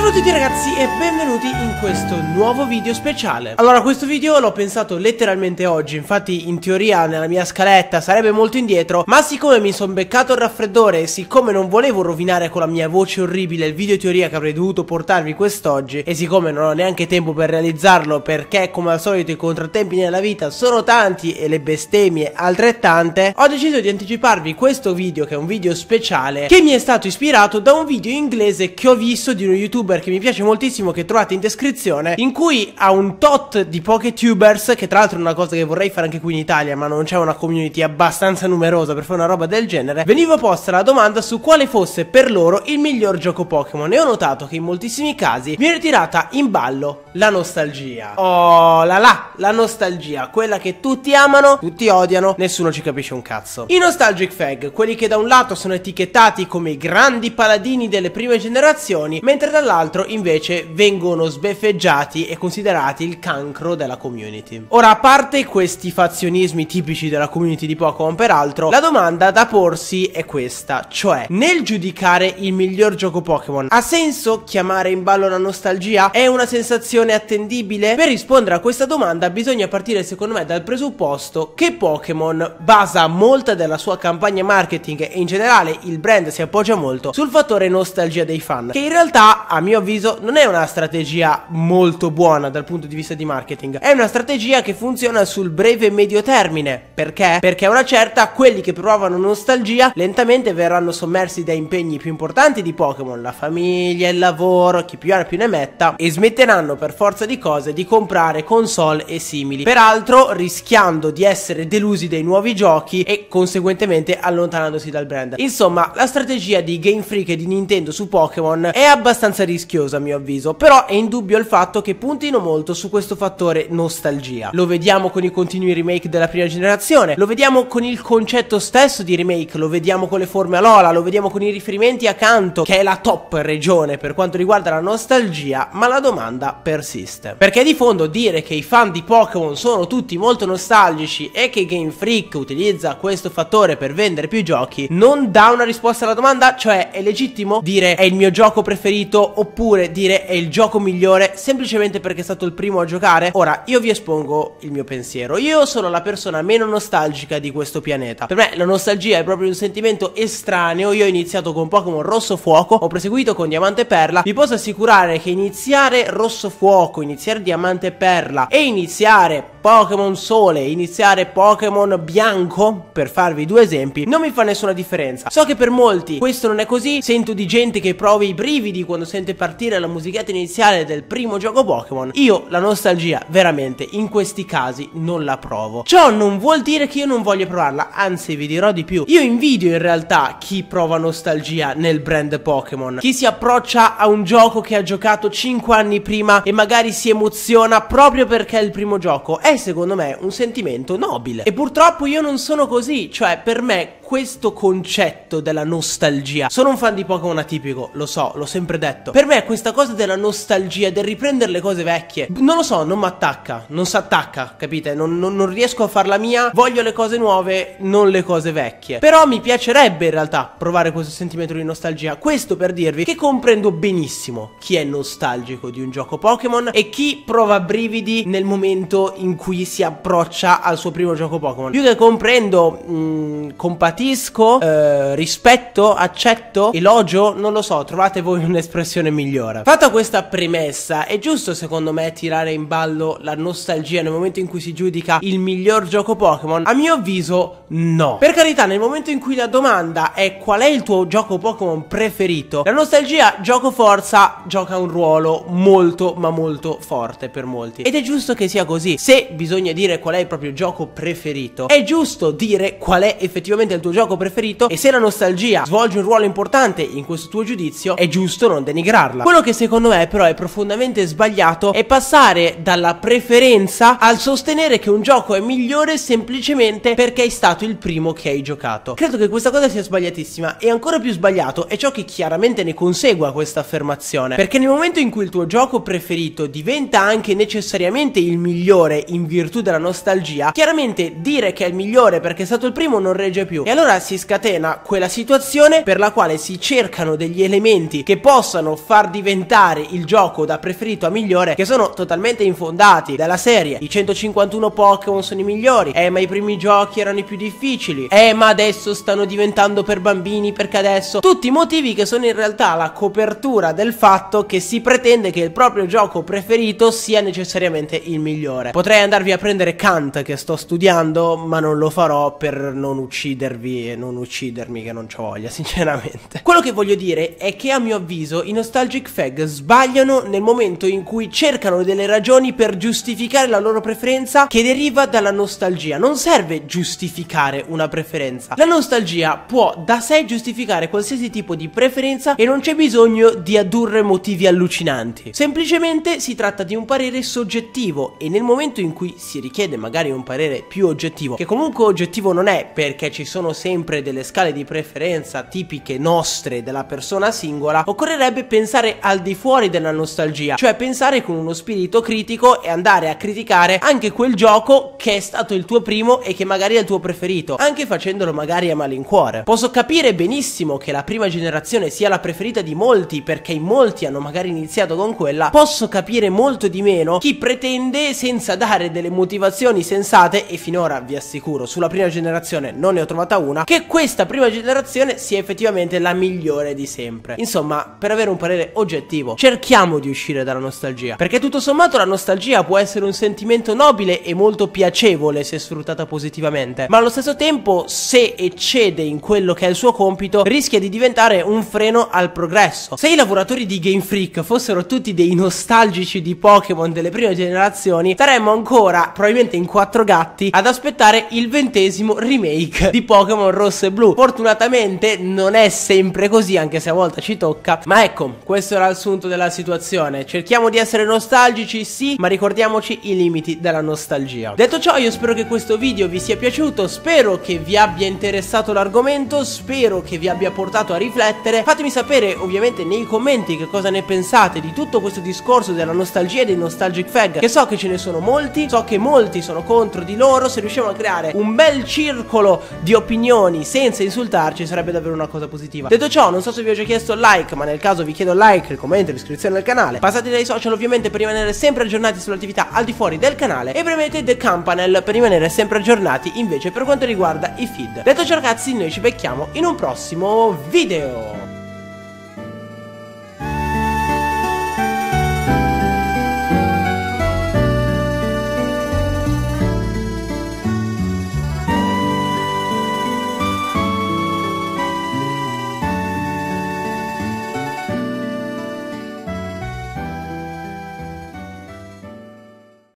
Salve a tutti ragazzi e benvenuti in questo nuovo video speciale. Allora questo video l'ho pensato letteralmente oggi Infatti in teoria nella mia scaletta sarebbe molto indietro Ma siccome mi sono beccato il raffreddore E siccome non volevo rovinare con la mia voce orribile Il video teoria che avrei dovuto portarvi quest'oggi E siccome non ho neanche tempo per realizzarlo Perché come al solito i contrattempi nella vita sono tanti E le bestemmie altrettante Ho deciso di anticiparvi questo video che è un video speciale Che mi è stato ispirato da un video inglese che ho visto di uno youtuber youtuber che mi piace moltissimo che trovate in descrizione in cui ha un tot di poketubers che tra l'altro è una cosa che vorrei fare anche qui in Italia ma non c'è una community abbastanza numerosa per fare una roba del genere veniva posta la domanda su quale fosse per loro il miglior gioco Pokémon. E ho notato che in moltissimi casi viene tirata in ballo la nostalgia. Oh la la la nostalgia quella che tutti amano tutti odiano nessuno ci capisce un cazzo. I nostalgic fag quelli che da un lato sono etichettati come i grandi paladini delle prime generazioni mentre dall'altro dall'altro invece vengono sbeffeggiati e considerati il cancro della community. Ora, a parte questi fazionismi tipici della community di Pokémon, peraltro, la domanda da porsi è questa, cioè, nel giudicare il miglior gioco Pokémon, ha senso chiamare in ballo la nostalgia? È una sensazione attendibile? Per rispondere a questa domanda bisogna partire secondo me dal presupposto che Pokémon basa molta della sua campagna marketing e in generale il brand si appoggia molto sul fattore nostalgia dei fan, che in realtà a mio avviso non è una strategia molto buona dal punto di vista di marketing. È una strategia che funziona sul breve e medio termine. Perché? Perché a una certa quelli che provano nostalgia lentamente verranno sommersi da impegni più importanti di Pokémon, la famiglia, il lavoro, chi più ha più ne metta, e smetteranno per forza di cose di comprare console e simili. Peraltro rischiando di essere delusi dai nuovi giochi e conseguentemente allontanandosi dal brand. Insomma, la strategia di Game Freak e di Nintendo su Pokémon è abbastanza rischiosa a mio avviso, però è indubbio il fatto che puntino molto su questo fattore nostalgia. Lo vediamo con i continui remake della prima generazione, lo vediamo con il concetto stesso di remake, lo vediamo con le forme Alola, lo vediamo con i riferimenti a Kanto, che è la top regione per quanto riguarda la nostalgia, ma la domanda persiste. Perché di fondo dire che i fan di Pokémon sono tutti molto nostalgici e che Game Freak utilizza questo fattore per vendere più giochi non dà una risposta alla domanda, cioè è legittimo dire è il mio gioco preferito oppure dire è il gioco migliore semplicemente perché è stato il primo a giocare? Ora, io vi espongo il mio pensiero. Io sono la persona meno nostalgica di questo pianeta. Per me la nostalgia è proprio un sentimento estraneo. Io ho iniziato con Pokémon Rosso Fuoco, ho proseguito con Diamante Perla. Vi posso assicurare che iniziare Rosso Fuoco, iniziare Diamante Perla e iniziare Pokémon Sole, iniziare Pokémon Bianco, per farvi due esempi, non mi fa nessuna differenza. So che per molti questo non è così, sento di gente che prova i brividi quando sente partire la musichetta iniziale del primo gioco Pokémon. Io la nostalgia, veramente, in questi casi non la provo. Ciò non vuol dire che io non voglio provarla, anzi vi dirò di più. Io invidio in realtà chi prova nostalgia nel brand Pokémon, chi si approccia a un gioco che ha giocato 5 anni prima e magari si emoziona proprio perché è il primo gioco è secondo me un sentimento nobile. E purtroppo io non sono così, cioè per me questo concetto della nostalgia. Sono un fan di Pokémon atipico, lo so, l'ho sempre detto. Per me questa cosa della nostalgia, del riprendere le cose vecchie, non lo so, non mi attacca, non si attacca, capite? Non, non, non, riesco a farla mia, voglio le cose nuove, non le cose vecchie. Però mi piacerebbe in realtà provare questo sentimento di nostalgia. Questo per dirvi che comprendo benissimo chi è nostalgico di un gioco Pokémon e chi prova brividi nel momento in cui si approccia al suo primo gioco Pokémon. Più che comprendo, mh, mm, compatisco Patisco, eh, rispetto, accetto, elogio, non lo so, trovate voi un'espressione migliore. Fatta questa premessa, è giusto secondo me tirare in ballo la nostalgia nel momento in cui si giudica il miglior gioco Pokémon? A mio avviso no. Per carità, nel momento in cui la domanda è qual è il tuo gioco Pokémon preferito, la nostalgia, gioco forza, gioca un ruolo molto ma molto forte per molti. Ed è giusto che sia così. Se bisogna dire qual è il proprio gioco preferito, è giusto dire qual è effettivamente il tuo gioco preferito e se la nostalgia svolge un ruolo importante in questo tuo giudizio, è giusto non denigrarla. Quello che secondo me però è profondamente sbagliato è passare dalla preferenza al sostenere che un gioco è migliore semplicemente perché è stato il primo che hai giocato. Credo che questa cosa sia sbagliatissima e ancora più sbagliato è ciò che chiaramente ne consegua questa affermazione. Perché nel momento in cui il tuo gioco preferito diventa anche necessariamente il migliore in in virtù della nostalgia, chiaramente dire che è il migliore perché è stato il primo non regge più. E allora si scatena quella situazione per la quale si cercano degli elementi che possano far diventare il gioco da preferito a migliore che sono totalmente infondati dalla serie. I 151 Pokémon sono i migliori. Eh, ma i primi giochi erano i più difficili. Eh, ma adesso stanno diventando per bambini perché adesso tutti motivi che sono in realtà la copertura del fatto che si pretende che il proprio gioco preferito sia necessariamente il migliore. Potrei andarvi a prendere Kant che sto studiando, ma non lo farò per non uccidervi e non uccidermi che non c'ho voglia, sinceramente. Quello che voglio dire è che a mio avviso i Nostalgic Fag sbagliano nel momento in cui cercano delle ragioni per giustificare la loro preferenza che deriva dalla nostalgia. Non serve giustificare una preferenza. La nostalgia può da sé giustificare qualsiasi tipo di preferenza e non c'è bisogno di addurre motivi allucinanti. Semplicemente si tratta di un parere soggettivo e nel momento in cui si richiede magari un parere più oggettivo, che comunque oggettivo non è perché ci sono sempre delle scale di preferenza tipiche nostre della persona singola, occorrerebbe pensare al di fuori della nostalgia, cioè pensare con uno spirito critico e andare a criticare anche quel gioco che è stato il tuo primo e che magari è il tuo preferito, anche facendolo magari a malincuore. Posso capire benissimo che la prima generazione sia la preferita di molti perché in molti hanno magari iniziato con quella, posso capire molto di meno chi pretende senza dare delle motivazioni sensate e finora vi assicuro sulla prima generazione non ne ho trovata una che questa prima generazione sia effettivamente la migliore di sempre. Insomma, per avere un parere oggettivo, cerchiamo di uscire dalla nostalgia, perché tutto sommato la nostalgia può essere un sentimento nobile e molto piacevole se sfruttata positivamente, ma allo stesso tempo se eccede in quello che è il suo compito rischia di diventare un freno al progresso. Se i lavoratori di Game Freak fossero tutti dei nostalgici di Pokémon delle prime generazioni, saremmo ancora, probabilmente in quattro gatti, ad aspettare il ventesimo remake di Pokémon Rosso e Blu. Fortunatamente non è sempre così, anche se a volte ci tocca, ma ecco, questo era il sunto della situazione. Cerchiamo di essere nostalgici, sì, ma ricordiamoci i limiti della nostalgia. Detto ciò, io spero che questo video vi sia piaciuto, spero che vi abbia interessato l'argomento, spero che vi abbia portato a riflettere. Fatemi sapere ovviamente nei commenti che cosa ne pensate di tutto questo discorso della nostalgia e dei nostalgic fag, che so che ce ne sono molti, so che molti sono contro di loro, se riusciamo a creare un bel circolo di opinioni senza insultarci sarebbe davvero una cosa positiva. Detto ciò, non so se vi ho già chiesto like, ma nel caso vi chiedo like, il commento l'iscrizione al canale. Passate dai social ovviamente per rimanere sempre aggiornati sulle attività al di fuori del canale e premete the campanel per rimanere sempre aggiornati invece per quanto riguarda i feed. Detto ciò ragazzi, noi ci becchiamo in un prossimo video.